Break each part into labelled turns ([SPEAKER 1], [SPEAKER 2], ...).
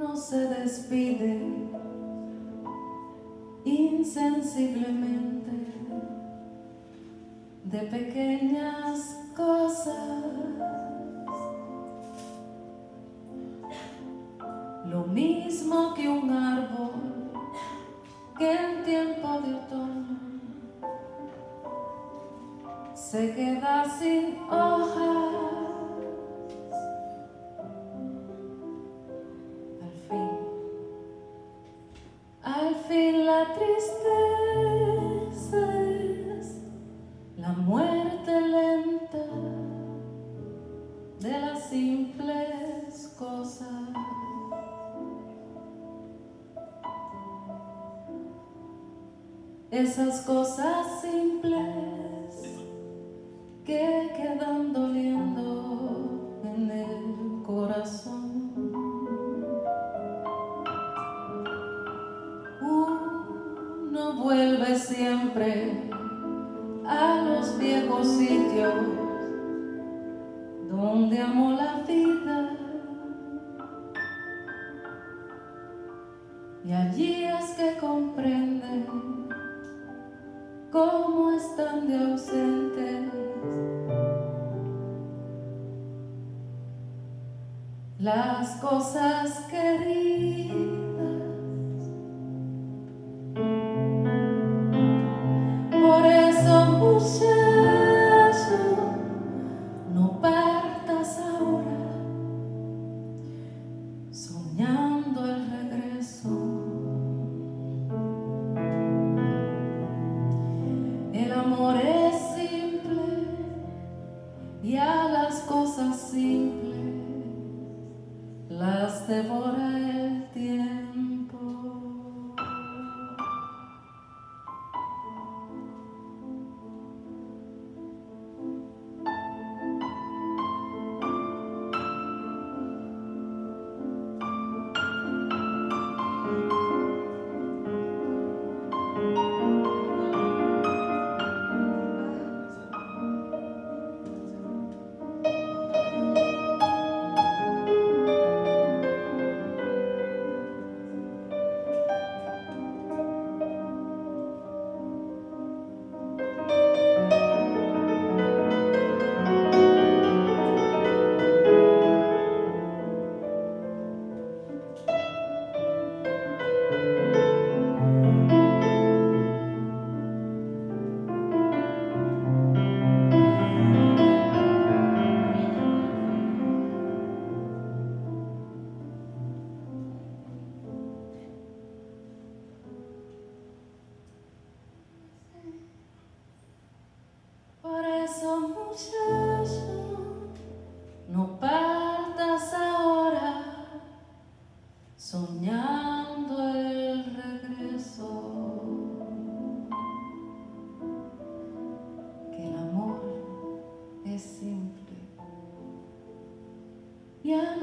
[SPEAKER 1] no se despide insensiblemente de pequeñas cosas. Lo mismo que un árbol que en tiempo de otoño se queda sin hojas. Esas cosas simples que quedan doliendo en el corazón. Uno vuelve siempre a los viejos sitios donde amó la vida. Y allí es que comprende cómo están de ausentes las cosas queridas. Y a las cosas simples las devora el tiempo.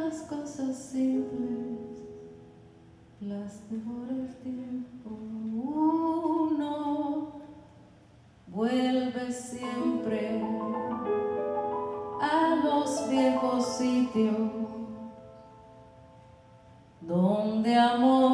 [SPEAKER 1] Las cosas simples las devora el tiempo. Uno vuelve siempre a los viejos sitios donde amó